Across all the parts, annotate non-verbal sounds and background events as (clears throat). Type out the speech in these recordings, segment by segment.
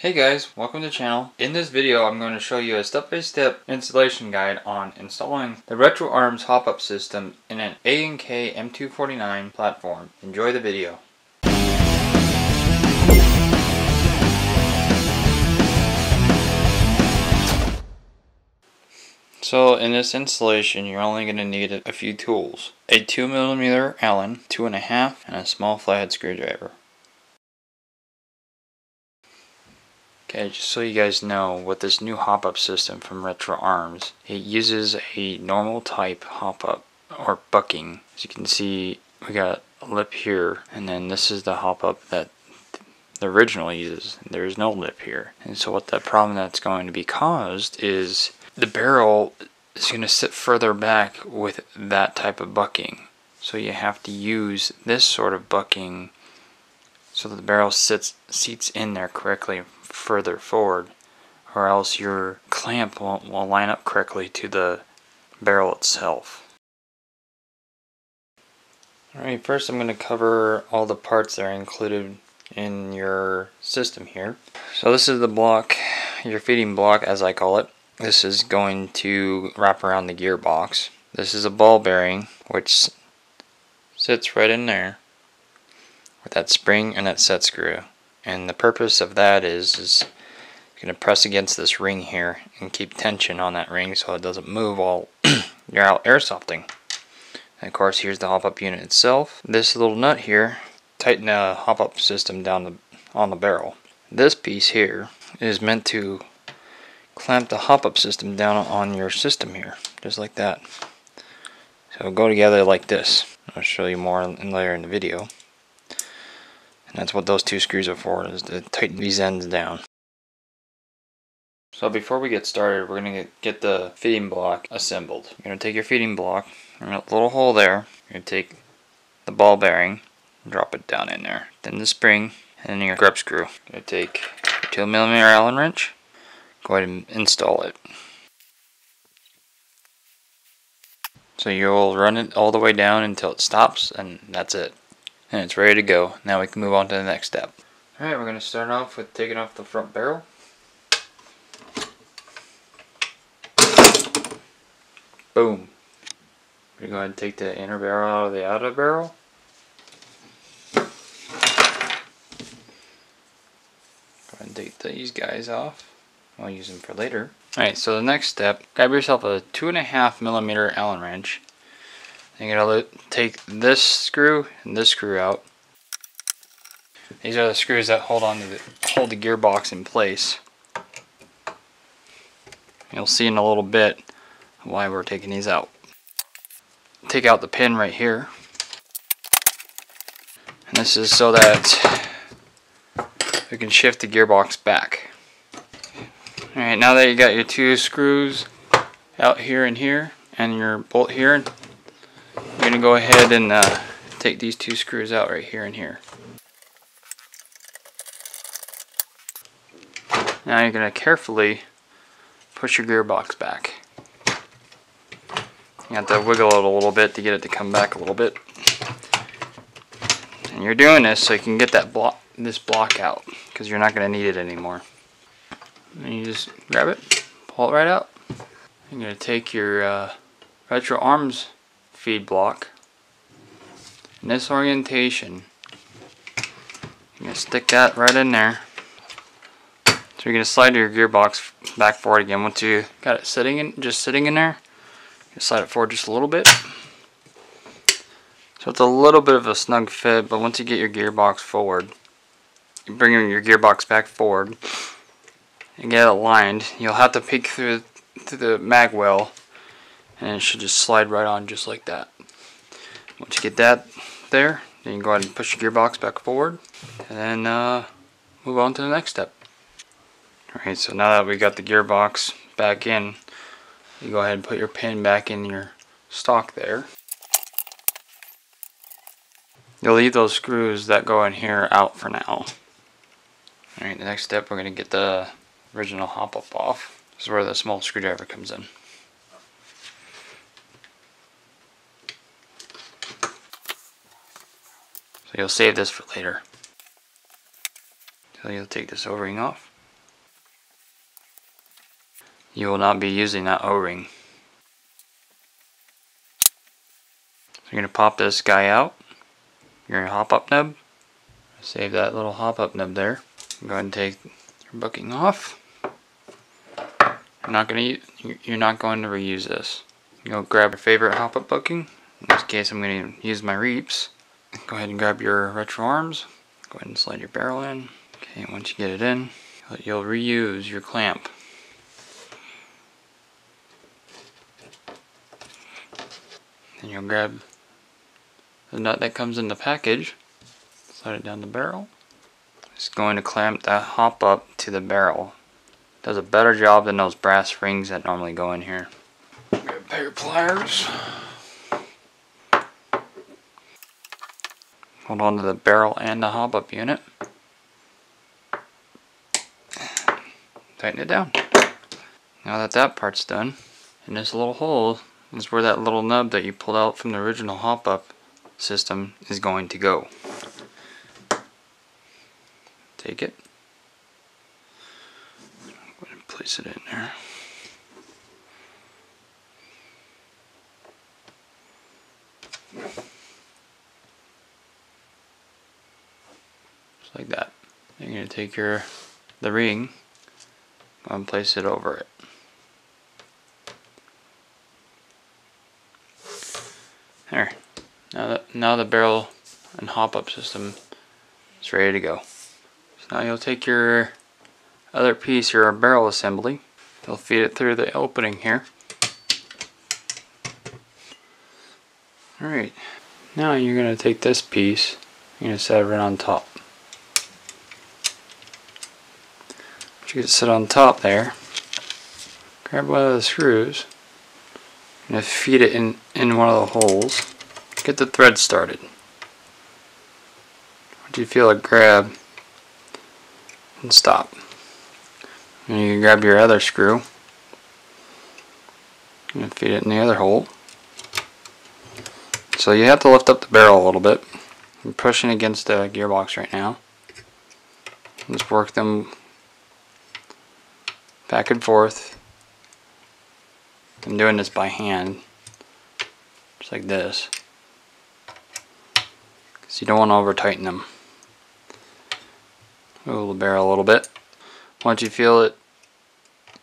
Hey guys, welcome to the channel. In this video I'm going to show you a step-by-step -step installation guide on installing the RetroArms hop-up system in an A&K M249 platform. Enjoy the video. So in this installation you're only going to need a few tools. A 2mm Allen, 2.5 and a small flathead screwdriver. Okay, just so you guys know, with this new hop-up system from RetroArms, it uses a normal type hop-up or bucking. As you can see, we got a lip here, and then this is the hop-up that the original uses. There is no lip here. And so what the problem that's going to be caused is the barrel is going to sit further back with that type of bucking. So you have to use this sort of bucking so that the barrel sits seats in there correctly further forward or else your clamp won't, won't line up correctly to the barrel itself. Alright, first I'm going to cover all the parts that are included in your system here. So this is the block, your feeding block as I call it. This is going to wrap around the gearbox. This is a ball bearing which sits right in there with that spring and that set screw. And the purpose of that is, is going to press against this ring here and keep tension on that ring so it doesn't move while (clears throat) you're out airsofting. And of course, here's the hop-up unit itself. This little nut here, tighten the hop-up system down the, on the barrel. This piece here is meant to clamp the hop-up system down on your system here, just like that. So go together like this. I'll show you more later in the video. And that's what those two screws are for, is to tighten these ends down. So before we get started, we're going to get the feeding block assembled. You're going to take your feeding block, and a little hole there, you're going to take the ball bearing, drop it down in there. Then the spring, and then your grub screw. You're going to take your 2mm Allen wrench, go ahead and install it. So you'll run it all the way down until it stops, and that's it and it's ready to go. Now we can move on to the next step. Alright, we're going to start off with taking off the front barrel. Boom. We're going to go ahead and take the inner barrel out of the outer barrel. Go ahead and take these guys off. I'll use them for later. Alright, so the next step, grab yourself a 2.5 millimeter Allen wrench going to take this screw and this screw out. These are the screws that hold on to the, hold the gearbox in place. You'll see in a little bit why we're taking these out. Take out the pin right here. And this is so that we can shift the gearbox back. Alright, now that you got your two screws out here and here, and your bolt here, we're going to go ahead and uh, take these two screws out right here and here. Now you're going to carefully push your gearbox back. You have to wiggle it a little bit to get it to come back a little bit. And you're doing this so you can get that block, this block out because you're not going to need it anymore. And you just grab it, pull it right out. You're going to take your uh, RetroArms feed block. In this orientation, you're going to stick that right in there. So you're going to slide your gearbox back forward again. Once you got it sitting in, just sitting in there, you slide it forward just a little bit. So it's a little bit of a snug fit, but once you get your gearbox forward, you bring your gearbox back forward and get it aligned. You'll have to peek through, through the mag well and it should just slide right on just like that. Once you get that there, then you can go ahead and push your gearbox back forward and then uh, move on to the next step. Alright, so now that we got the gearbox back in, you go ahead and put your pin back in your stock there. You'll leave those screws that go in here out for now. Alright, the next step we're going to get the original hop up off. This is where the small screwdriver comes in. So you'll save this for later. So you'll take this O-ring off. you will not be using that O-ring. So you're going to pop this guy out, your hop-up nub, save that little hop-up nub there. Go ahead and take your bucking off. You're not going to you're not going to reuse this. You'll grab your favorite hop-up bucking. In this case, I'm going to use my reaps. Go ahead and grab your retro arms. Go ahead and slide your barrel in. Okay, once you get it in, you'll reuse your clamp. And you'll grab the nut that comes in the package, slide it down the barrel. It's going to clamp that hop up to the barrel. Does a better job than those brass rings that normally go in here. Grab a pair of pliers. Hold on to the barrel and the hop up unit. Tighten it down. Now that that part's done, in this little hole is where that little nub that you pulled out from the original hop up system is going to go. Take it. And place it in there. Just like that. You're going to take your the ring and place it over it. There. Now that now the barrel and hop up system is ready to go. So now you'll take your other piece, your barrel assembly. You'll feed it through the opening here. Alright. Now you're going to take this piece, you're going to set it right on top. You could sit on top there, grab one of the screws, and feed it in, in one of the holes. Get the thread started. Once you feel it grab, and stop. And you can grab your other screw, and feed it in the other hole. So you have to lift up the barrel a little bit. I'm pushing against the gearbox right now. Just work them back and forth. I'm doing this by hand, just like this. Because you don't want to over tighten them. Move the barrel a little bit. Once you feel it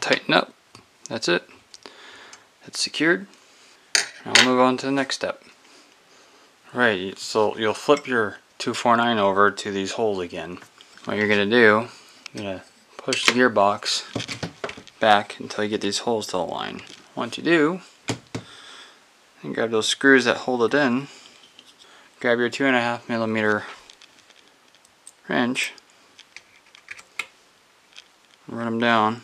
tighten up, that's it. It's secured. Now we'll move on to the next step. Right, so you'll flip your 249 over to these holes again. What you're going to do, you're going to push the gearbox back until you get these holes to align. Once you do, you grab those screws that hold it in, grab your two and a half millimeter wrench, run them down,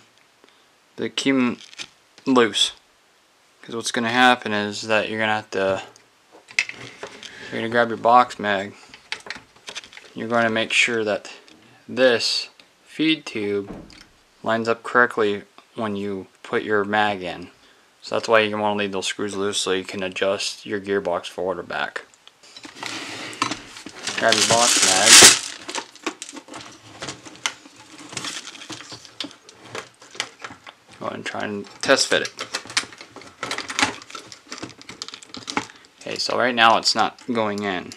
but keep them loose. Because what's going to happen is that you're going to have to, you're going to grab your box mag, you're going to make sure that this feed tube lines up correctly when you put your mag in. So that's why you want to leave those screws loose so you can adjust your gearbox forward or back. Grab your box mag. Go ahead and try and test fit it. Okay, so right now it's not going in.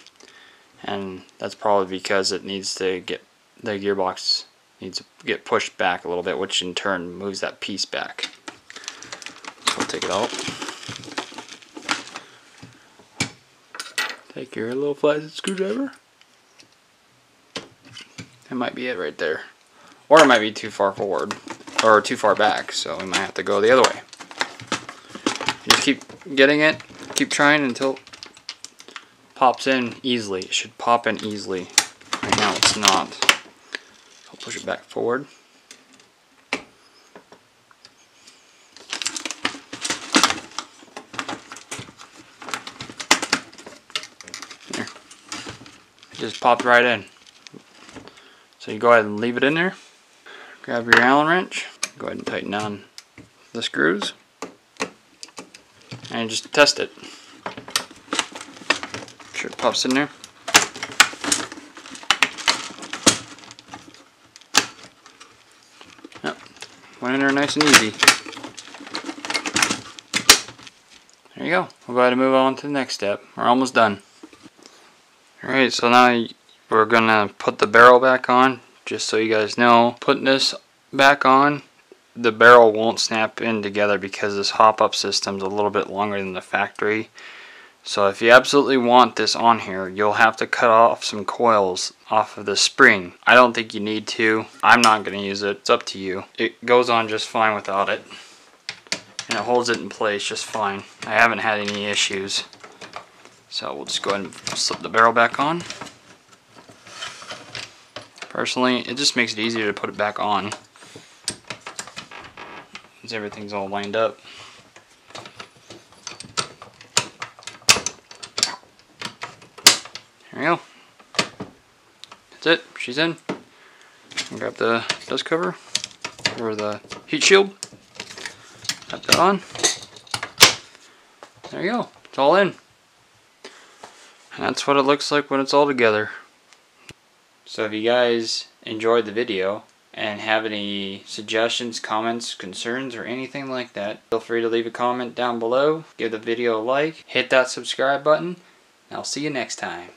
And that's probably because it needs to get the gearbox needs to get pushed back a little bit, which in turn moves that piece back. So I'll take it out. Take your little flathead screwdriver. That might be it right there. Or it might be too far forward, or too far back, so we might have to go the other way. just keep getting it, keep trying until it pops in easily. It should pop in easily. Right now it's not push it back forward. There. It just popped right in. So you go ahead and leave it in there. Grab your Allen wrench. Go ahead and tighten on the screws. And just test it. Make sure it pops in there. Went in there nice and easy. There you go. We'll go ahead and move on to the next step. We're almost done. Alright, so now we're going to put the barrel back on. Just so you guys know, putting this back on, the barrel won't snap in together because this hop-up system's a little bit longer than the factory. So if you absolutely want this on here, you'll have to cut off some coils off of the spring. I don't think you need to. I'm not going to use it. It's up to you. It goes on just fine without it. And it holds it in place just fine. I haven't had any issues. So we'll just go ahead and slip the barrel back on. Personally, it just makes it easier to put it back on. Once everything's all lined up. There you go. It. She's in. Grab the dust cover or the heat shield. Tap that on. There you go. It's all in. And that's what it looks like when it's all together. So if you guys enjoyed the video and have any suggestions, comments, concerns, or anything like that, feel free to leave a comment down below. Give the video a like. Hit that subscribe button. And I'll see you next time.